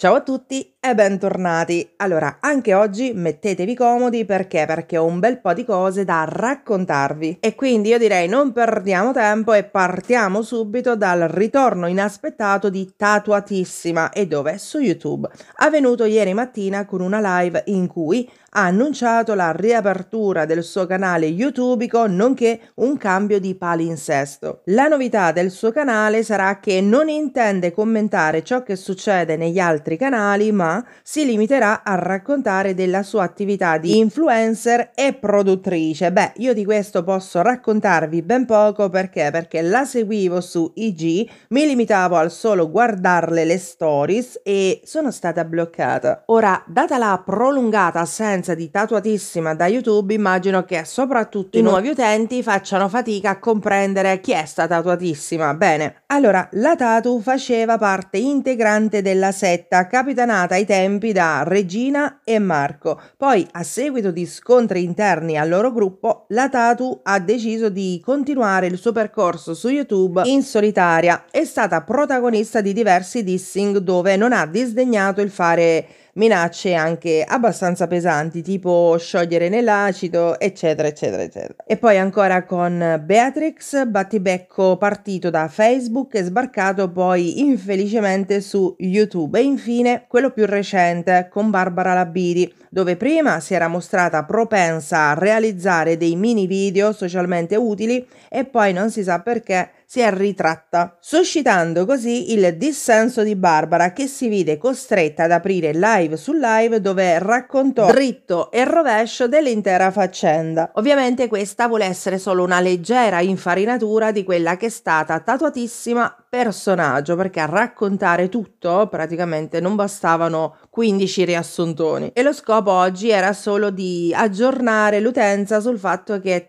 Ciao a tutti e bentornati. Allora, anche oggi mettetevi comodi perché? Perché ho un bel po' di cose da raccontarvi. E quindi io direi non perdiamo tempo e partiamo subito dal ritorno inaspettato di Tatuatissima e dove? Su YouTube. Avvenuto ieri mattina con una live in cui ha annunciato la riapertura del suo canale YouTubeico nonché un cambio di palinsesto. La novità del suo canale sarà che non intende commentare ciò che succede negli altri canali, ma si limiterà a raccontare della sua attività di influencer e produttrice. Beh, io di questo posso raccontarvi ben poco perché? Perché la seguivo su IG, mi limitavo al solo guardarle le stories e sono stata bloccata. Ora, data la prolungata assenza di tatuatissima da YouTube, immagino che soprattutto i nuovi utenti facciano fatica a comprendere chi è sta tatuatissima. Bene, allora la Tatu faceva parte integrante della setta capitanata ai tempi da Regina e Marco. Poi, a seguito di scontri interni al loro gruppo, la Tatu ha deciso di continuare il suo percorso su YouTube in solitaria. È stata protagonista di diversi dissing dove non ha disdegnato il fare minacce anche abbastanza pesanti, tipo sciogliere nell'acido, eccetera, eccetera, eccetera. E poi ancora con Beatrix, battibecco partito da Facebook e sbarcato poi infelicemente su YouTube. E infine quello più recente con Barbara Labidi, dove prima si era mostrata propensa a realizzare dei mini video socialmente utili e poi non si sa perché si è ritratta, suscitando così il dissenso di Barbara che si vide costretta ad aprire live su live dove raccontò dritto e rovescio dell'intera faccenda. Ovviamente questa vuole essere solo una leggera infarinatura di quella che è stata tatuatissima personaggio perché a raccontare tutto praticamente non bastavano 15 riassuntoni e lo scopo oggi era solo di aggiornare l'utenza sul fatto che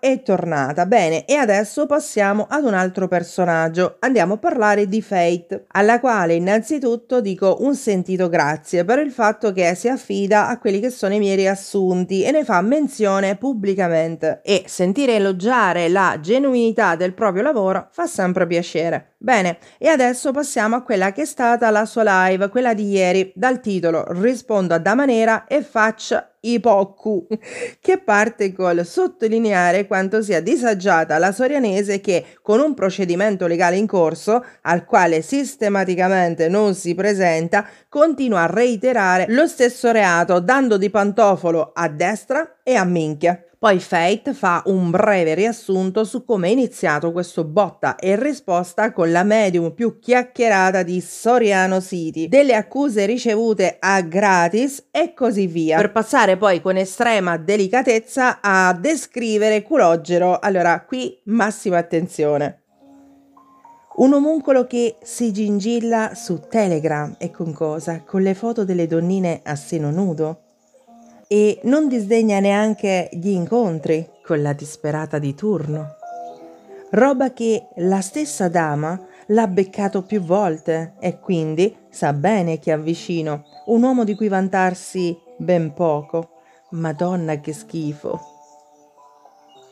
è tornata. Bene, e adesso passiamo ad un altro personaggio. Andiamo a parlare di Fate, alla quale innanzitutto dico un sentito grazie per il fatto che si affida a quelli che sono i miei riassunti e ne fa menzione pubblicamente e sentire elogiare la genuinità del proprio lavoro fa sempre piacere. Bene, e adesso passiamo a quella che è stata la sua live, quella di ieri, dal titolo Rispondo a Damanera e faccia i poccu, che parte col sottolineare quanto sia disagiata la sorianese che, con un procedimento legale in corso, al quale sistematicamente non si presenta, continua a reiterare lo stesso reato, dando di pantofolo a destra e a minchia. Poi Fate fa un breve riassunto su come è iniziato questo botta e risposta con la medium più chiacchierata di Soriano City, delle accuse ricevute a gratis e così via, per passare poi con estrema delicatezza a descrivere Culogero. Allora, qui massima attenzione. Un omuncolo che si gingilla su Telegram e con cosa? Con le foto delle donnine a seno nudo? E non disdegna neanche gli incontri con la disperata di turno. Roba che la stessa dama l'ha beccato più volte e quindi sa bene che ha vicino un uomo di cui vantarsi ben poco. Madonna che schifo.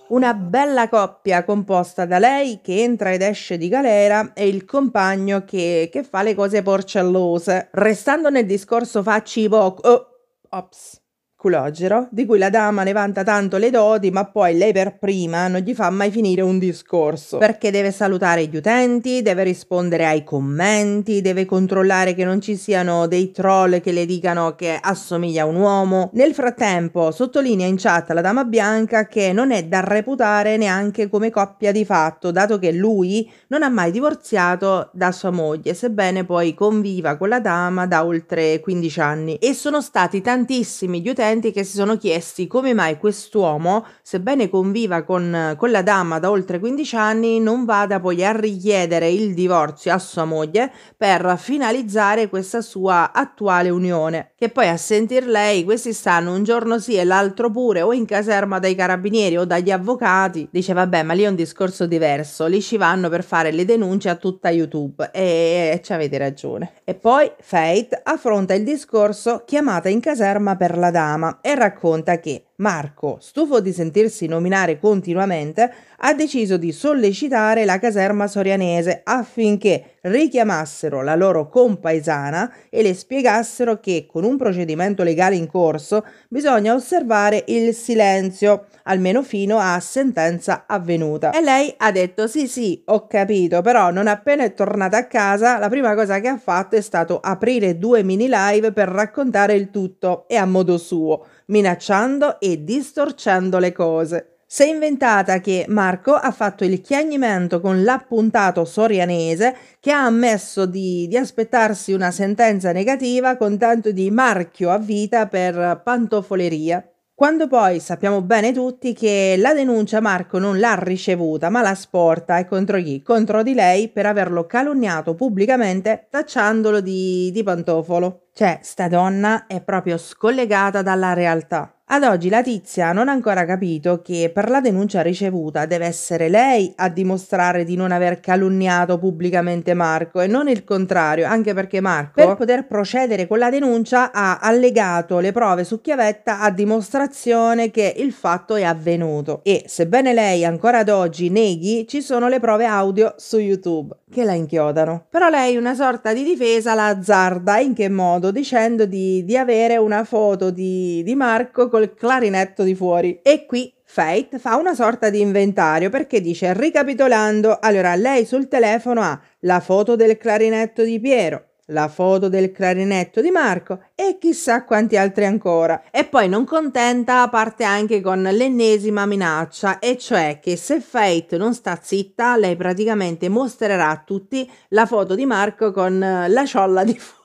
Una bella coppia composta da lei che entra ed esce di galera e il compagno che, che fa le cose porcellose. Restando nel discorso facci poco... Oh, ops Culogero, di cui la dama ne vanta tanto le doti, ma poi lei per prima non gli fa mai finire un discorso, perché deve salutare gli utenti, deve rispondere ai commenti, deve controllare che non ci siano dei troll che le dicano che assomiglia a un uomo. Nel frattempo, sottolinea in chat la dama bianca che non è da reputare neanche come coppia di fatto, dato che lui non ha mai divorziato da sua moglie, sebbene poi conviva con la dama da oltre 15 anni. E sono stati tantissimi gli utenti utenti che si sono chiesti come mai quest'uomo, sebbene conviva con, con la dama da oltre 15 anni, non vada poi a richiedere il divorzio a sua moglie per finalizzare questa sua attuale unione. Che poi a sentir lei questi stanno un giorno sì e l'altro pure o in caserma dai carabinieri o dagli avvocati. Dice vabbè ma lì è un discorso diverso, lì ci vanno per fare le denunce a tutta YouTube e, e ci avete ragione. E poi Fate affronta il discorso chiamata in caserma per la dama e racconta che Marco, stufo di sentirsi nominare continuamente, ha deciso di sollecitare la caserma sorianese affinché richiamassero la loro compaesana e le spiegassero che con un procedimento legale in corso bisogna osservare il silenzio, almeno fino a sentenza avvenuta. E lei ha detto sì sì, ho capito, però non appena è tornata a casa la prima cosa che ha fatto è stato aprire due mini live per raccontare il tutto e a modo suo minacciando e distorcendo le cose. Si è inventata che Marco ha fatto il chiagnimento con l'appuntato sorianese che ha ammesso di, di, aspettarsi una sentenza negativa con tanto di marchio a vita per pantofoleria. Quando poi sappiamo bene tutti che la denuncia Marco non l'ha ricevuta ma la sporta e contro chi? Contro di lei per averlo calunniato pubblicamente tacciandolo di, di pantofolo. Cioè, sta donna è proprio scollegata dalla realtà. Ad oggi la tizia non ha ancora capito che per la denuncia ricevuta deve essere lei a dimostrare di non aver calunniato pubblicamente Marco e non il contrario, anche perché Marco per poter procedere con la denuncia ha allegato le prove su chiavetta a dimostrazione che il fatto è avvenuto e sebbene lei ancora ad oggi neghi, ci sono le prove audio su YouTube che la inchiodano. Però lei una sorta di difesa la azzarda in che modo? Dicendo di, di avere una foto di, di Marco col clarinetto di fuori. E qui Fate fa una sorta di inventario perché dice, ricapitolando, allora lei sul telefono ha la foto del clarinetto di Piero, la foto del clarinetto di Marco e chissà quanti altri ancora. E poi non contenta parte anche con l'ennesima minaccia, e cioè che se Fate non sta zitta, lei praticamente mostrerà a tutti la foto di Marco con la ciolla di fuori.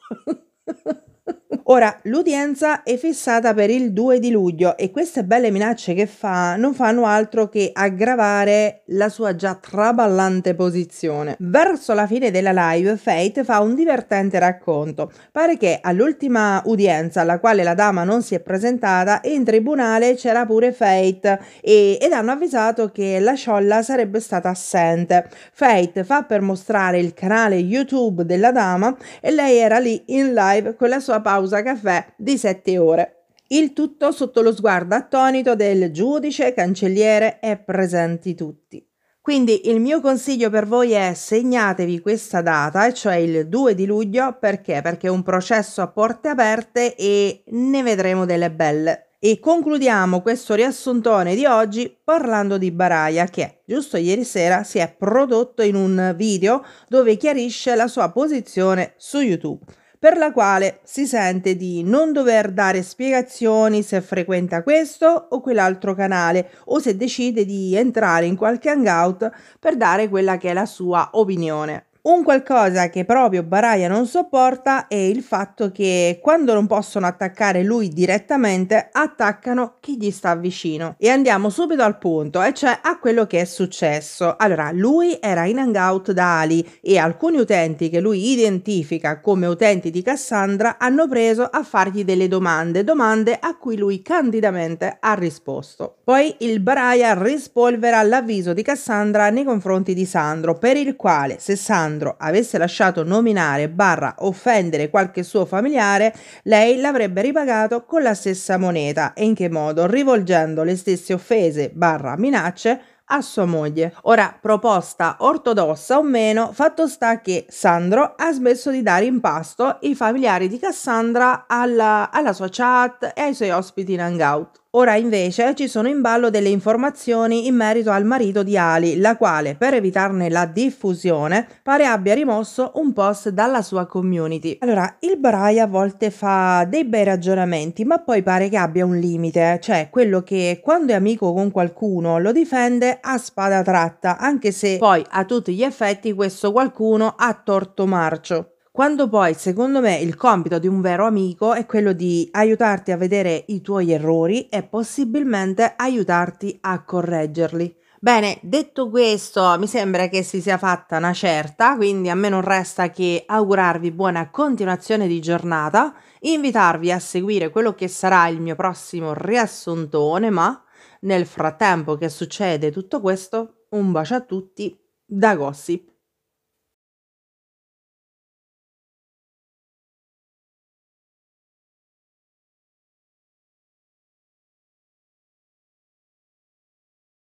Ora, l'udienza è fissata per il 2 di luglio e queste belle minacce che fa non fanno altro che aggravare la sua già traballante posizione. Verso la fine della live, Fate fa un divertente racconto. Pare che all'ultima udienza alla quale la dama non si è presentata, in tribunale c'era pure Fate e, ed hanno avvisato che la sciolla sarebbe stata assente. Fate fa per mostrare il canale YouTube della dama e lei era lì in live con la sua pausa caffè di 7 ore. Il tutto sotto lo sguardo attonito del giudice, cancelliere e presenti tutti. Quindi il mio consiglio per voi è segnatevi questa data, cioè il 2 di luglio, perché? Perché è un processo a porte aperte e ne vedremo delle belle. E concludiamo questo riassuntone di oggi parlando di Baraya che giusto ieri sera si è prodotto in un video dove chiarisce la sua posizione su YouTube per la quale si sente di non dover dare spiegazioni se frequenta questo o quell'altro canale o se decide di entrare in qualche hangout per dare quella che è la sua opinione. Un qualcosa che proprio Baraya non sopporta è il fatto che quando non possono attaccare lui direttamente, attaccano chi gli sta vicino. E andiamo subito al punto, e cioè a quello che è successo. Allora, lui era in hangout da Ali e alcuni utenti che lui identifica come utenti di Cassandra hanno preso a fargli delle domande, domande a cui lui candidamente ha risposto. Poi il Baraya rispolvera l'avviso di Cassandra nei confronti di Sandro, per il quale se Sandro Sandro avesse lasciato nominare barra offendere qualche suo familiare, lei l'avrebbe ripagato con la stessa moneta e in che modo? Rivolgendo le stesse offese barra minacce a sua moglie. Ora, proposta ortodossa o meno, fatto sta che Sandro ha smesso di dare in pasto i familiari di Cassandra alla, alla sua chat e ai suoi ospiti in hangout. Ora invece ci sono in ballo delle informazioni in merito al marito di Ali, la quale, per evitarne la diffusione, pare abbia rimosso un post dalla sua community. Allora, il Barai a volte fa dei bei ragionamenti, ma poi pare che abbia un limite, cioè quello che quando è amico con qualcuno lo difende a spada tratta, anche se poi a tutti gli effetti questo qualcuno ha torto marcio. Quando poi, secondo me, il compito di un vero amico è quello di aiutarti a vedere i tuoi errori e possibilmente aiutarti a correggerli. Bene, detto questo, mi sembra che si sia fatta una certa, quindi a me non resta che augurarvi buona continuazione di giornata, invitarvi a seguire quello che sarà il mio prossimo riassuntone, ma nel frattempo che succede tutto questo, un bacio a tutti da Gossip.